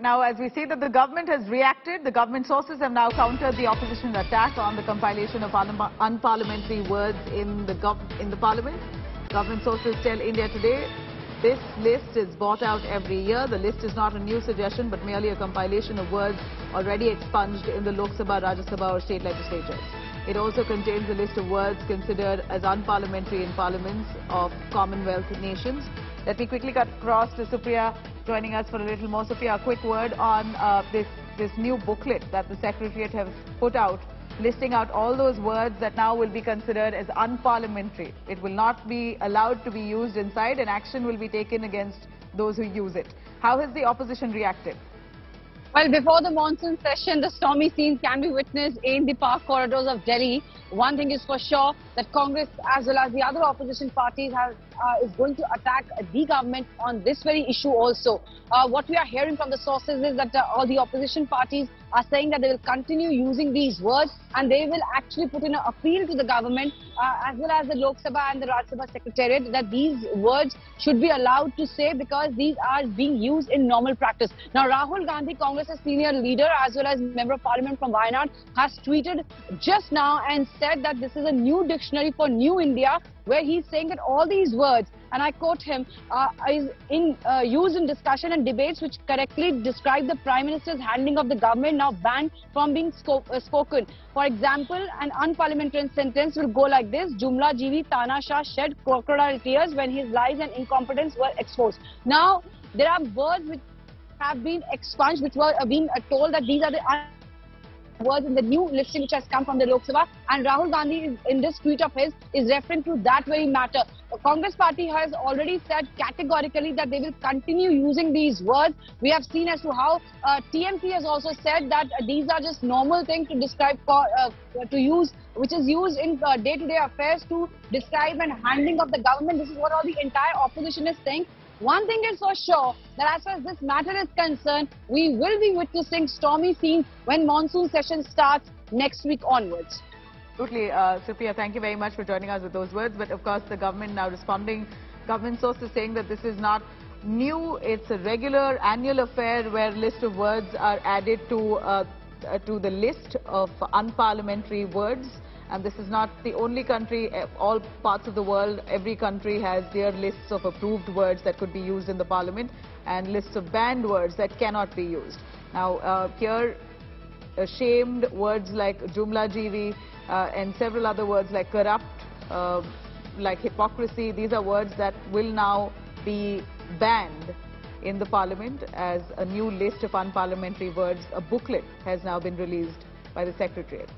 Now, as we see that the government has reacted, the government sources have now countered the opposition attack on the compilation of un unparliamentary words in the, in the parliament. Government sources tell India Today this list is bought out every year. The list is not a new suggestion, but merely a compilation of words already expunged in the Lok Sabha, Rajya Sabha or state legislatures. It also contains a list of words considered as unparliamentary in parliaments of Commonwealth nations. Let me quickly cut across to Supriya joining us for a little more. Supriya, a quick word on uh, this, this new booklet that the Secretariat has put out listing out all those words that now will be considered as unparliamentary. It will not be allowed to be used inside and action will be taken against those who use it. How has the opposition reacted? Well, before the monsoon session, the stormy scenes can be witnessed in the park corridors of Delhi. One thing is for sure that Congress as well as the other opposition parties uh, is going to attack the government on this very issue also. Uh, what we are hearing from the sources is that uh, all the opposition parties are saying that they will continue using these words and they will actually put in an appeal to the government uh, as well as the Lok Sabha and the Rajya Sabha Secretariat that these words should be allowed to say because these are being used in normal practice. Now, Rahul Gandhi, Congress's senior leader as well as member of parliament from Wayanad, has tweeted just now and said that this is a new dictionary for New India where he's saying that all these words, and I quote him, uh, is in uh, used in discussion and debates which correctly describe the Prime Minister's handling of the government now banned from being uh, spoken. For example, an unparliamentary sentence will go like this, Jumlajeevi Tana Shah shed crocodile tears when his lies and incompetence were exposed. Now, there are words which have been expunged, which were uh, being uh, told that these are the words in the new listing which has come from the Lok Sabha. And Rahul Gandhi, is, in this tweet of his, is referring to that very matter. The Congress party has already said categorically that they will continue using these words. We have seen as to how uh, TMC has also said that uh, these are just normal things to describe, uh, to use, which is used in uh, day-to-day -day affairs to describe and handling of the government. This is what all the entire opposition is saying. One thing is for sure that as far as this matter is concerned, we will be witnessing stormy scenes when monsoon session starts next week onwards. Absolutely, uh, thank you very much for joining us with those words. But of course, the government now responding, government sources saying that this is not new, it's a regular annual affair where list of words are added to, uh, uh, to the list of unparliamentary words. And this is not the only country, eh, all parts of the world, every country has their lists of approved words that could be used in the parliament and lists of banned words that cannot be used. Now, uh, here, uh, shamed words like jumlajeevi uh, and several other words like corrupt, uh, like hypocrisy, these are words that will now be banned in the parliament as a new list of unparliamentary words. A booklet has now been released by the Secretariat.